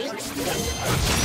Huh.